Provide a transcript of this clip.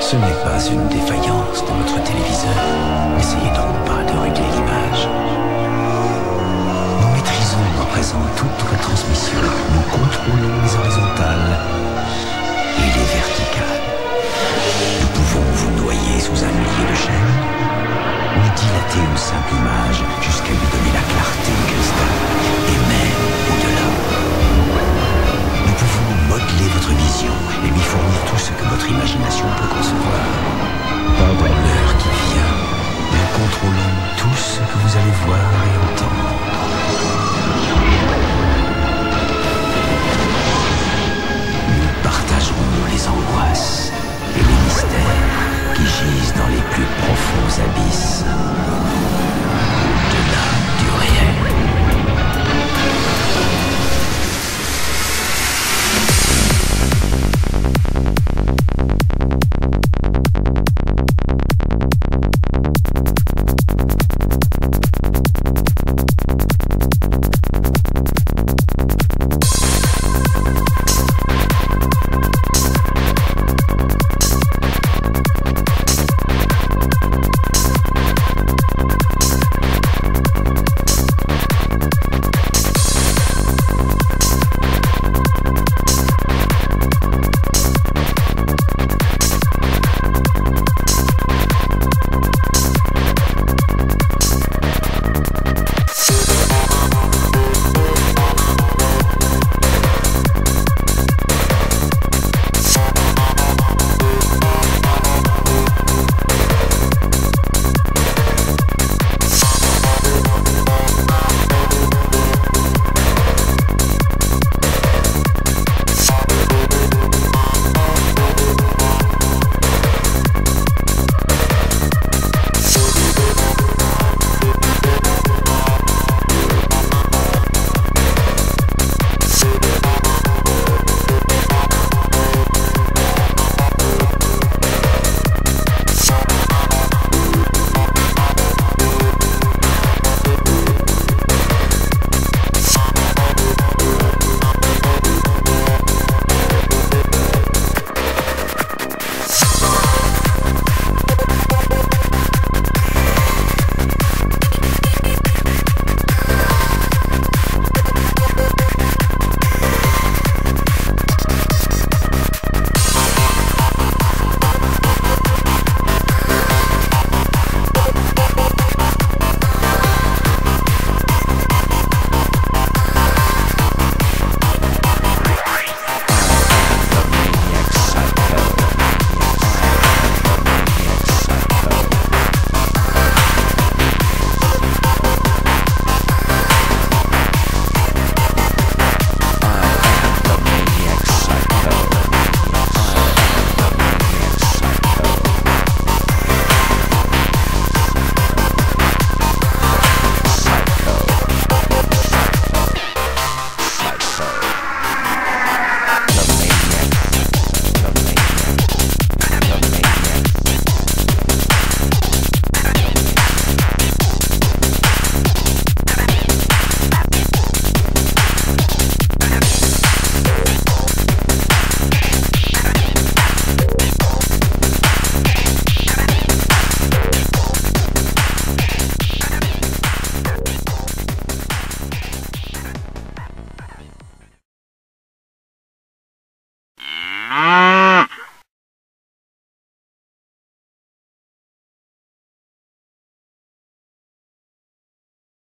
Ce n'est pas une défaillance de notre téléviseur. N'essayez donc pas de régler l'image. Nous maîtrisons à présent toute la transmission. Nous contrôlons les horizontales et les verticales. Nous pouvons vous noyer sous un millier de chaînes, ou dilater ou simplement que vous allez voir